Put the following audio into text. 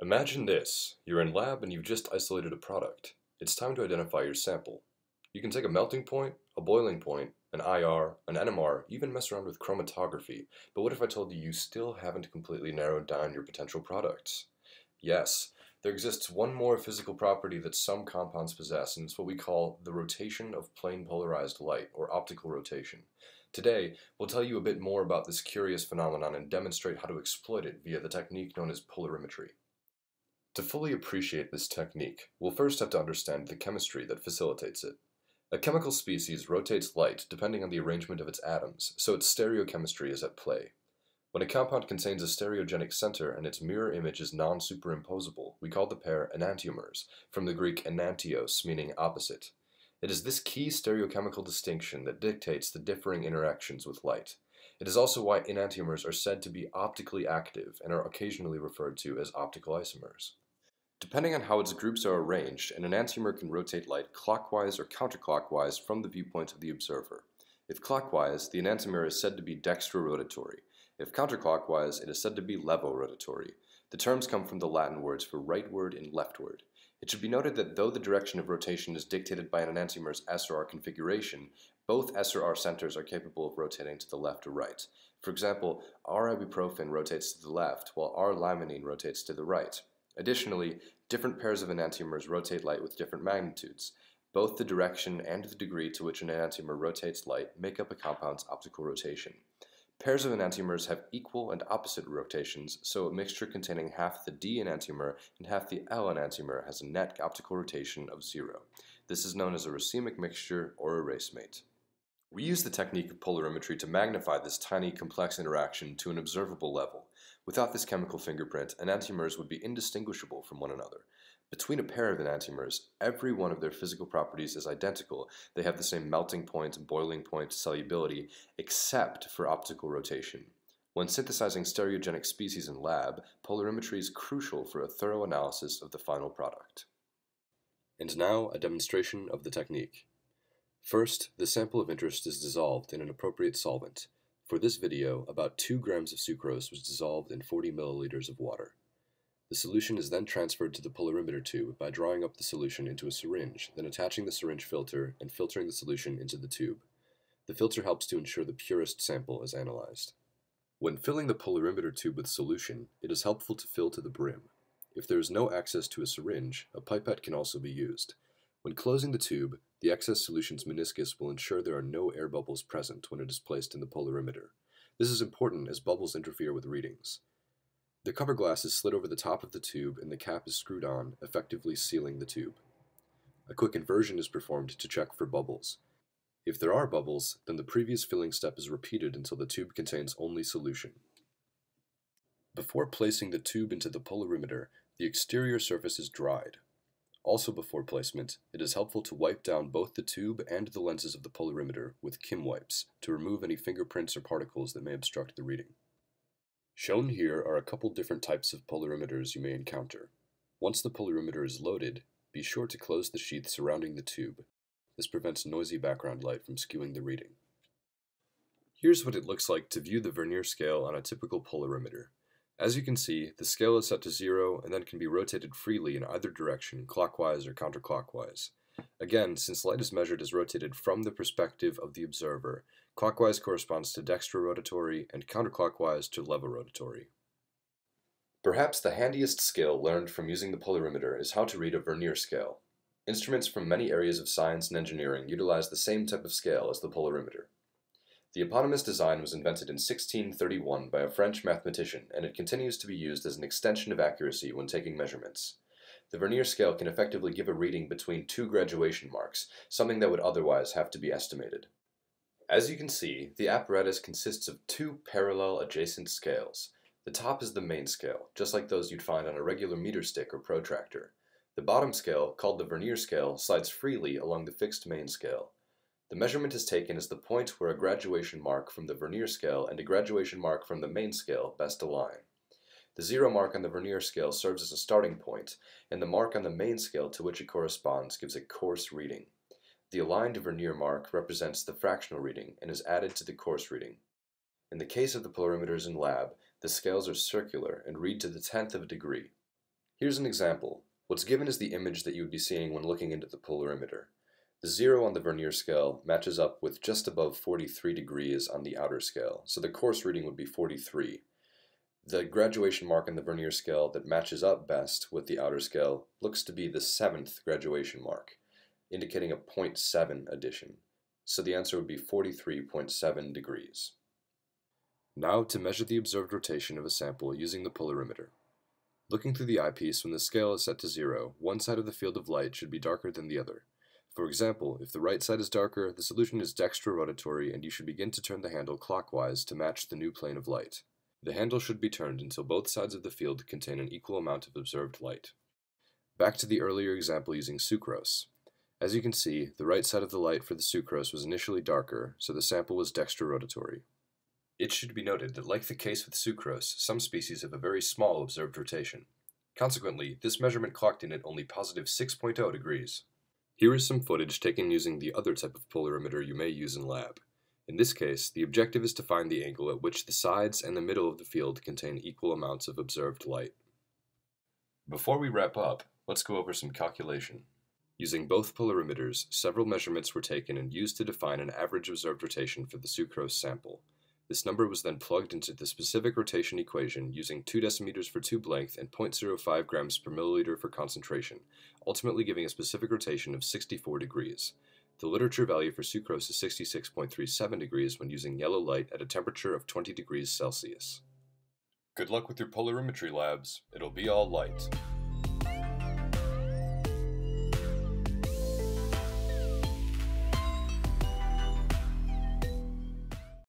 Imagine this. You're in lab and you've just isolated a product. It's time to identify your sample. You can take a melting point, a boiling point, an IR, an NMR, even mess around with chromatography, but what if I told you you still haven't completely narrowed down your potential products? Yes, there exists one more physical property that some compounds possess, and it's what we call the rotation of plane polarized light, or optical rotation. Today, we'll tell you a bit more about this curious phenomenon and demonstrate how to exploit it via the technique known as polarimetry. To fully appreciate this technique, we'll first have to understand the chemistry that facilitates it. A chemical species rotates light depending on the arrangement of its atoms, so its stereochemistry is at play. When a compound contains a stereogenic center and its mirror image is non-superimposable, we call the pair enantiomers, from the Greek enantios meaning opposite. It is this key stereochemical distinction that dictates the differing interactions with light. It is also why enantiomers are said to be optically active and are occasionally referred to as optical isomers. Depending on how its groups are arranged, an enantiomer can rotate light clockwise or counterclockwise from the viewpoint of the observer. If clockwise, the enantiomer is said to be dextrorotatory. If counterclockwise, it is said to be levorotatory. The terms come from the Latin words for rightward and leftward. It should be noted that though the direction of rotation is dictated by an enantiomer's S or R configuration, both S or R centers are capable of rotating to the left or right. For example, R-ibuprofen rotates to the left, while R-limonene rotates to the right. Additionally, different pairs of enantiomers rotate light with different magnitudes. Both the direction and the degree to which an enantiomer rotates light make up a compound's optical rotation. Pairs of enantiomers have equal and opposite rotations, so a mixture containing half the D enantiomer and half the L enantiomer has a net optical rotation of zero. This is known as a racemic mixture or a racemate. We use the technique of polarimetry to magnify this tiny complex interaction to an observable level. Without this chemical fingerprint, enantiomers would be indistinguishable from one another. Between a pair of enantiomers, every one of their physical properties is identical. They have the same melting point, boiling point, solubility, except for optical rotation. When synthesizing stereogenic species in lab, polarimetry is crucial for a thorough analysis of the final product. And now, a demonstration of the technique. First, the sample of interest is dissolved in an appropriate solvent. For this video, about 2 grams of sucrose was dissolved in 40 milliliters of water. The solution is then transferred to the polarimeter tube by drawing up the solution into a syringe, then attaching the syringe filter and filtering the solution into the tube. The filter helps to ensure the purest sample is analyzed. When filling the polarimeter tube with solution, it is helpful to fill to the brim. If there is no access to a syringe, a pipette can also be used. When closing the tube, the excess solution's meniscus will ensure there are no air bubbles present when it is placed in the polarimeter. This is important as bubbles interfere with readings. The cover glass is slid over the top of the tube and the cap is screwed on, effectively sealing the tube. A quick inversion is performed to check for bubbles. If there are bubbles, then the previous filling step is repeated until the tube contains only solution. Before placing the tube into the polarimeter, the exterior surface is dried. Also before placement, it is helpful to wipe down both the tube and the lenses of the polarimeter with Kim-wipes to remove any fingerprints or particles that may obstruct the reading. Shown here are a couple different types of polarimeters you may encounter. Once the polarimeter is loaded, be sure to close the sheath surrounding the tube. This prevents noisy background light from skewing the reading. Here's what it looks like to view the vernier scale on a typical polarimeter. As you can see, the scale is set to zero and then can be rotated freely in either direction, clockwise or counterclockwise. Again, since light is measured as rotated from the perspective of the observer, clockwise corresponds to dextrorotatory and counterclockwise to levorotatory. Perhaps the handiest skill learned from using the polarimeter is how to read a vernier scale. Instruments from many areas of science and engineering utilize the same type of scale as the polarimeter. The eponymous design was invented in 1631 by a French mathematician, and it continues to be used as an extension of accuracy when taking measurements. The vernier scale can effectively give a reading between two graduation marks, something that would otherwise have to be estimated. As you can see, the apparatus consists of two parallel adjacent scales. The top is the main scale, just like those you'd find on a regular meter stick or protractor. The bottom scale, called the vernier scale, slides freely along the fixed main scale. The measurement is taken as the point where a graduation mark from the vernier scale and a graduation mark from the main scale best align. The zero mark on the vernier scale serves as a starting point, and the mark on the main scale to which it corresponds gives a coarse reading. The aligned vernier mark represents the fractional reading and is added to the coarse reading. In the case of the polarimeters in lab, the scales are circular and read to the tenth of a degree. Here's an example. What's given is the image that you would be seeing when looking into the polarimeter. The zero on the vernier scale matches up with just above 43 degrees on the outer scale, so the coarse reading would be 43. The graduation mark on the vernier scale that matches up best with the outer scale looks to be the seventh graduation mark, indicating a 0.7 addition. So the answer would be 43.7 degrees. Now to measure the observed rotation of a sample using the polarimeter. Looking through the eyepiece when the scale is set to zero, one side of the field of light should be darker than the other. For example, if the right side is darker, the solution is dextrorotatory and you should begin to turn the handle clockwise to match the new plane of light. The handle should be turned until both sides of the field contain an equal amount of observed light. Back to the earlier example using sucrose. As you can see, the right side of the light for the sucrose was initially darker, so the sample was dextrorotatory. It should be noted that like the case with sucrose, some species have a very small observed rotation. Consequently, this measurement clocked in at only positive 6.0 degrees. Here is some footage taken using the other type of polarimeter you may use in lab. In this case, the objective is to find the angle at which the sides and the middle of the field contain equal amounts of observed light. Before we wrap up, let's go over some calculation. Using both polarimeters, several measurements were taken and used to define an average observed rotation for the sucrose sample. This number was then plugged into the specific rotation equation using 2 decimeters for tube length and 0.05 grams per milliliter for concentration, ultimately giving a specific rotation of 64 degrees. The literature value for sucrose is 66.37 degrees when using yellow light at a temperature of 20 degrees Celsius. Good luck with your polarimetry labs. It'll be all light.